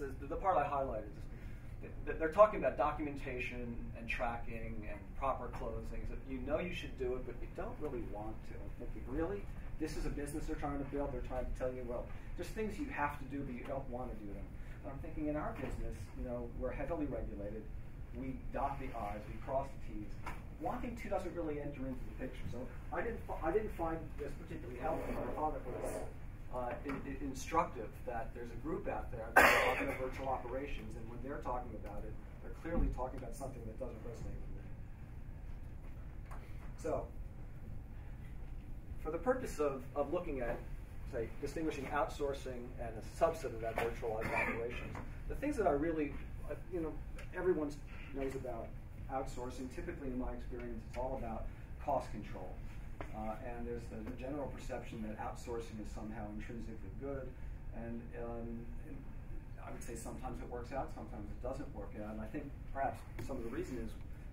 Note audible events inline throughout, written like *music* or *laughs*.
says the part I highlighted is they're talking about documentation and tracking and proper closings. You know you should do it, but you don't really want to. I'm thinking, really? This is a business they're trying to build. They're trying to tell you, well, there's things you have to do, but you don't want to do them. But I'm thinking in our business, you know, we're heavily regulated. We dot the I's, we cross the T's. Wanting to doesn't really enter into the picture. So I didn't, I didn't find this particularly helpful. I thought it was uh, in, in instructive that there's a group out there that's talking about virtual operations, and when they're talking about it, they're clearly talking about something that doesn't resonate with me. So, for the purpose of, of looking at, say, distinguishing outsourcing and a subset of that virtualized operations, the things that I really, uh, you know, everyone knows about outsourcing, typically in my experience, it's all about cost control. Uh, and there's the, general perception that outsourcing is somehow intrinsically good. And, um, I would say sometimes it works out, sometimes it doesn't work out. And I think perhaps some of the reason is,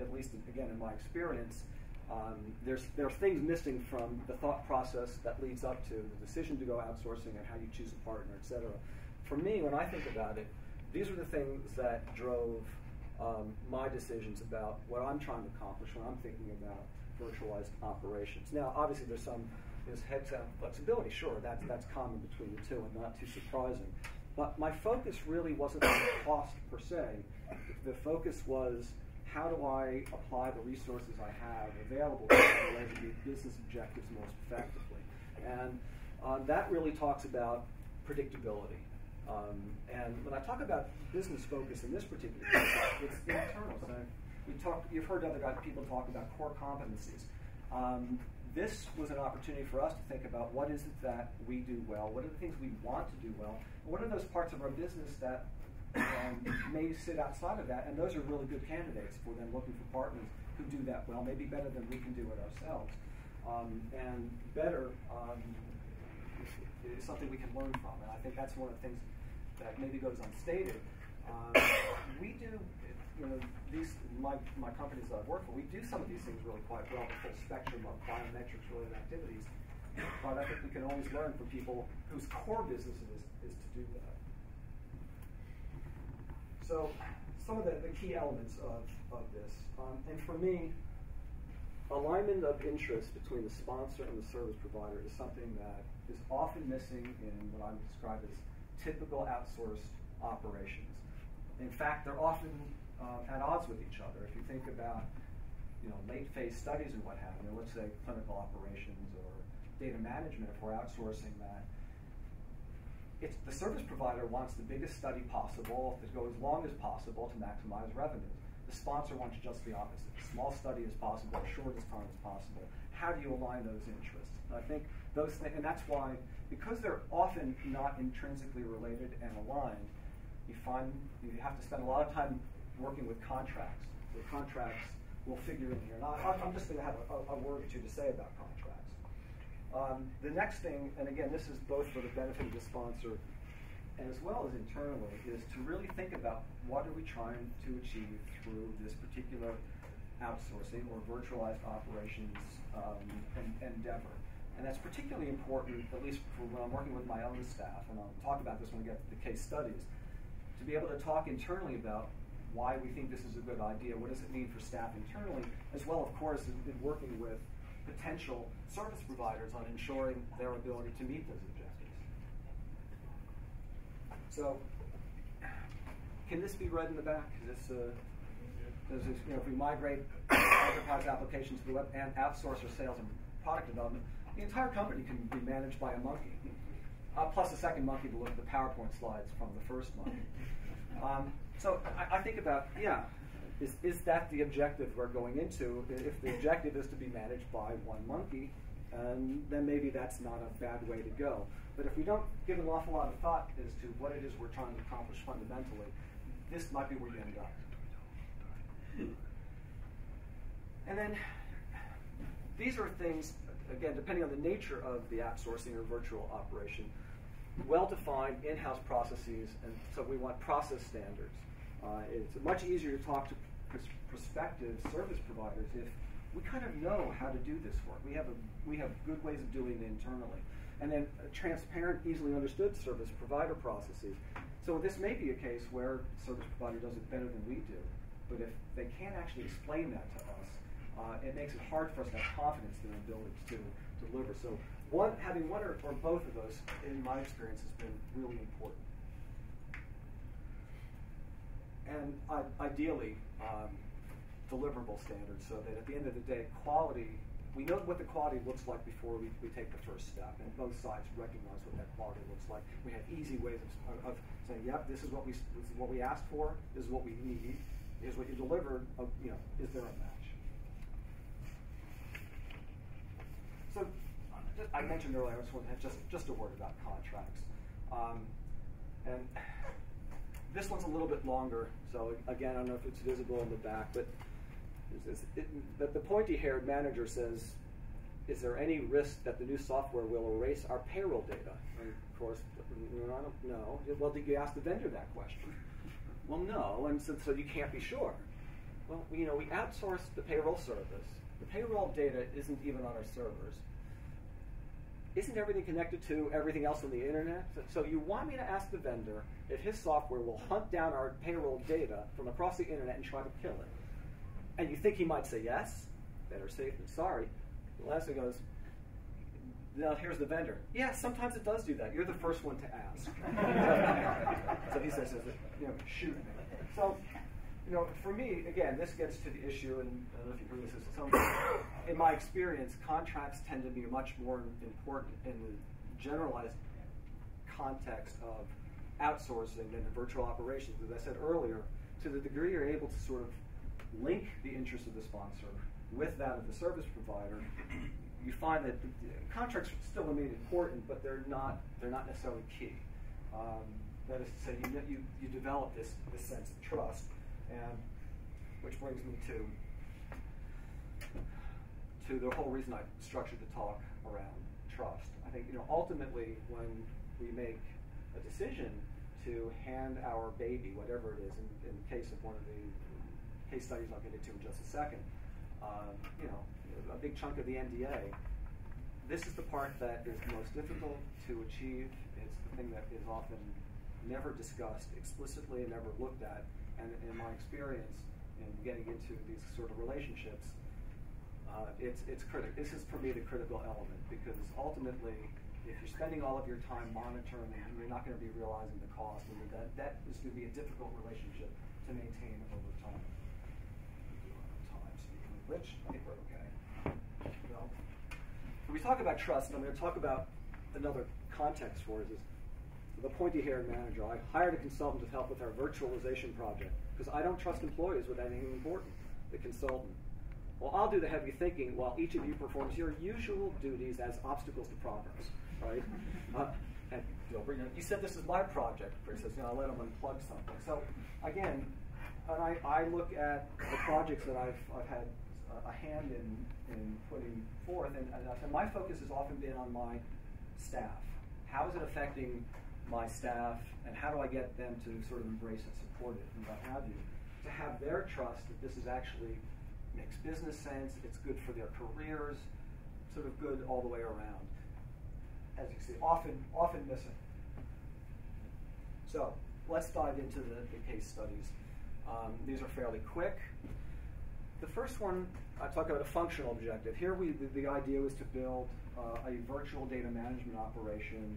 at least again in my experience, um, there's, there are things missing from the thought process that leads up to the decision to go outsourcing and how you choose a partner, et cetera. For me, when I think about it, these are the things that drove um, my decisions about what I'm trying to accomplish when I'm thinking about virtualized operations. Now, obviously, there's some there's headcount flexibility. Sure, that's that's common between the two, and not too surprising. But my focus really wasn't on cost per se. The focus was how do I apply the resources I have available to meet business objectives most effectively, and uh, that really talks about predictability. Um, and when I talk about business focus in this particular case, it's internal. So we talk, you've heard other people talk about core competencies. Um, this was an opportunity for us to think about what is it that we do well, what are the things we want to do well, and what are those parts of our business that um, may sit outside of that, and those are really good candidates for them looking for partners who do that well, maybe better than we can do it ourselves. Um, and better um, is, something we can learn from, and I think that's one of the things that maybe goes unstated. Um, we do, you know, these my, my companies that I've worked for, we do some of these things really quite well, the full spectrum of biometrics related activities. But I think we can always learn from people whose core business is, is to do that. So some of the, the key elements of, of this. Um, and for me, alignment of interest between the sponsor and the service provider is something that is often missing in what I would describe as typical outsourced operations. In fact, they're often uh, at odds with each other. If you think about you know, late phase studies and what have you, let's say clinical operations or data management, if we're outsourcing that, it's the service provider wants the biggest study possible to go as long as possible to maximize revenue. The sponsor wants just the opposite. Small study as possible, shortest time as possible. How do you align those interests? And I think those things, and that's why, because they're often not intrinsically related and aligned, you find you have to spend a lot of time working with contracts. The contracts will figure in here. And I, am just going to have a, a, word or two to say about contracts. Um, the next thing, and again, this is both for the benefit of the sponsor as well as internally, is to really think about what are we trying to achieve through this particular outsourcing or virtualized operations um, endeavor. And that's particularly important, at least for when I'm working with my own staff, and I'll talk about this when we get to the case studies, to be able to talk internally about why we think this is a good idea, what does it mean for staff internally, as well, of course, in, in working with potential service providers on ensuring their ability to meet those objectives. So, can this be read in the back? Is this, uh, does this, you know, if we migrate enterprise applications to the web and outsource our sales and product development, the entire company can be managed by a monkey, uh, plus a second monkey to look at the PowerPoint slides from the first monkey. Um, so I, I, think about, yeah, is, is that the objective we're going into? If the objective is to be managed by one monkey, um, then maybe that's not a bad way to go. But if we don't give an awful lot of thought as to what it is we're trying to accomplish fundamentally, this might be where you end up. And then these are things, again, depending on the nature of the outsourcing or virtual operation, well-defined in-house processes, and so we want process standards. Uh, it's much easier to talk to prospective service providers if we kind of know how to do this work. We have a, we have good ways of doing it internally, and then transparent, easily understood service provider processes. So this may be a case where service provider does it better than we do, but if they can't actually explain that to us, uh, it makes it hard for us to have confidence in their ability to deliver. So one, having one or, or both of those, in my experience, has been really important. And uh, ideally, um, deliverable standards so that at the end of the day, quality, we know what the quality looks like before we, we take the first step, and both sides recognize what that quality looks like. We have easy ways of, of saying, yep, this is what we this is what we asked for, this is what we need, is what you delivered, uh, you know, is there a match? So I mentioned earlier, I just want to have just, just a word about contracts. Um, and this one's a little bit longer, so again, I don't know if it's visible in the back, but it, the, the pointy-haired manager says, is there any risk that the new software will erase our payroll data? And of course, I don't know. Well, did you ask the vendor that question? Well, no, and so, so you can't be sure. Well, you know, we outsourced the payroll service. The payroll data isn't even on our servers isn't everything connected to everything else on the internet? So, you want me to ask the vendor if his software will hunt down our payroll data from across the internet and try to kill it? And you think he might say yes? Better safe than sorry. The last thing goes, now here's the vendor. Yeah, sometimes it does do that. You're the first one to ask. *laughs* so he says, you know, shoot me. So you know, for me, again, this gets to the issue, and I don't know if you heard this at some. In my experience, contracts tend to be much more important in the generalized context of outsourcing than in virtual operations. As I said earlier, to the degree you're able to sort of link the interest of the sponsor with that of the service provider, you find that contracts still remain important, but they're not they're not necessarily key. Um, that is to say, you, you, you develop this, this sense of trust. And which brings me to to the whole reason I structured the talk around trust. I think you know ultimately when we make a decision to hand our baby, whatever it is, in, in the case of one of the case studies I'll get into in just a second, um, you know, a big chunk of the NDA. This is the part that is most difficult to achieve. It's the thing that is often never discussed explicitly and never looked at and in my experience in getting into these sort of relationships, uh, it's it's critical. This is for me the critical element because ultimately, if you're spending all of your time monitoring, you're not going to be realizing the cost, and that that is going to be a difficult relationship to maintain over time. Which, I think we're okay. Well, when we talk about trust, and I'm going to talk about another context for it is the pointy-haired manager. I hired a consultant to help with our virtualization project because I don't trust employees with anything important. The consultant. Well, I'll do the heavy thinking while each of you performs your usual duties as obstacles to progress, right? *laughs* Uh, and you, said this is my project. Chris says, you know, I'll let him unplug something. So again, and I, I look at the projects that I've, I've had a hand in, in putting forth, and, and my focus has often been on my staff. How is it affecting my staff, and how do I get them to sort of embrace and support it and what have you, to have their trust that this is actually makes business sense, it's good for their careers, sort of good all the way around. As you see, often often missing. So let's dive into the, the case studies. Um, these are fairly quick. The first one, I talk about a functional objective. Here, we the, the idea was to build uh, a virtual data management operation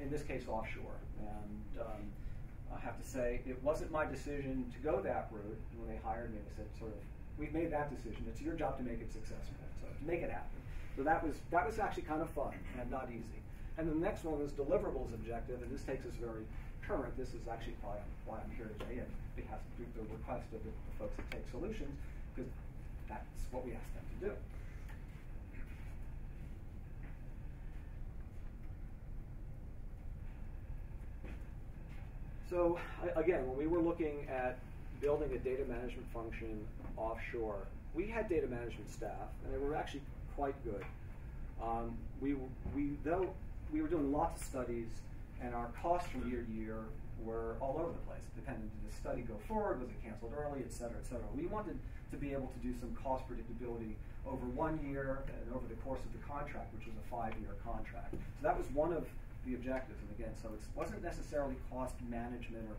in this case offshore. And um, I have to say, it wasn't my decision to go that route. And when they hired me, they said, sort of, we've made that decision. It's your job to make it successful, so to make it happen. So that was that was actually kind of fun and not easy. And the next one was deliverables objective, and this takes us very current. This is actually I'm, why I'm here today, and it has to do the request of the, the folks that Take Solutions, because that's what we asked them to do. So again, when we were looking at building a data management function offshore, we had data management staff, and they were actually quite good. Um, we, we, though we were doing lots of studies, and our costs from year to year were all over the place. Depending, did the study go forward? Was it canceled early? Et cetera, et cetera. We wanted to be able to do some cost predictability over one year and over the course of the contract, which was a five-year contract. So that was one of the objectives. And again, so it wasn't necessarily cost management or